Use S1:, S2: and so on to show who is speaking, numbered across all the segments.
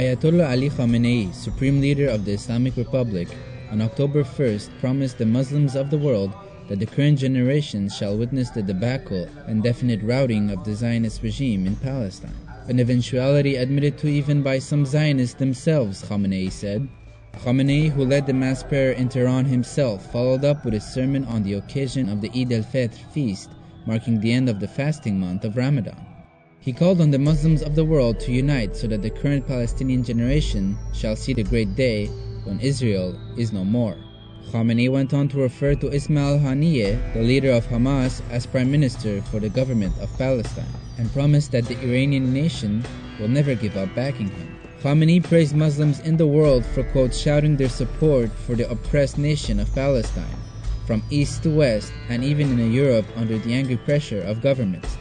S1: Ayatollah Ali Khamenei, Supreme Leader of the Islamic Republic, on October 1st promised the Muslims of the world that the current generation shall witness the debacle and definite routing of the Zionist regime in Palestine, an eventuality admitted to even by some Zionists themselves, Khamenei said. Khamenei, who led the mass prayer in Tehran himself, followed up with a sermon on the occasion of the Eid al-Fitr feast, marking the end of the fasting month of Ramadan. He called on the Muslims of the world to unite so that the current Palestinian generation shall see the great day when Israel is no more. Khamenei went on to refer to Ismail Haniyeh, the leader of Hamas, as prime minister for the government of Palestine, and promised that the Iranian nation will never give up backing him. Khamenei praised Muslims in the world for quote shouting their support for the oppressed nation of Palestine, from east to west and even in Europe under the angry pressure of governments.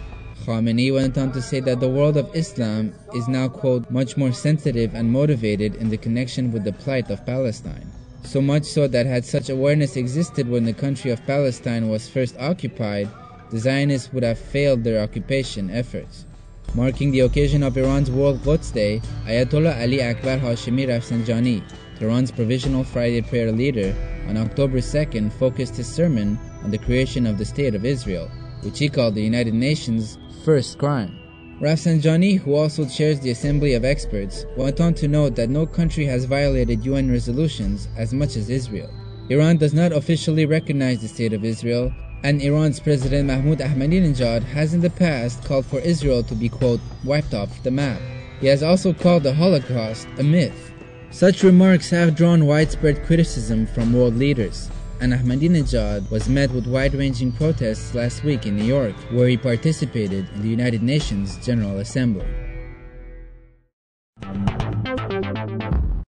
S1: Khamenei went on to say that the world of Islam is now, quote, much more sensitive and motivated in the connection with the plight of Palestine. So much so that had such awareness existed when the country of Palestine was first occupied, the Zionists would have failed their occupation efforts. Marking the occasion of Iran's World Quds Day, Ayatollah Ali Akbar Hashemi Rafsanjani, Tehran's provisional Friday prayer leader, on October 2nd focused his sermon on the creation of the State of Israel, which he called the United Nations first crime. Rafsanjani, who also chairs the Assembly of Experts, went on to note that no country has violated UN resolutions as much as Israel. Iran does not officially recognize the State of Israel, and Iran's President Mahmoud Ahmadinejad has in the past called for Israel to be, quote, wiped off the map. He has also called the Holocaust a myth. Such remarks have drawn widespread criticism from world leaders and Ahmadinejad was met with wide-ranging protests last week in New York, where he participated in the United Nations General Assembly.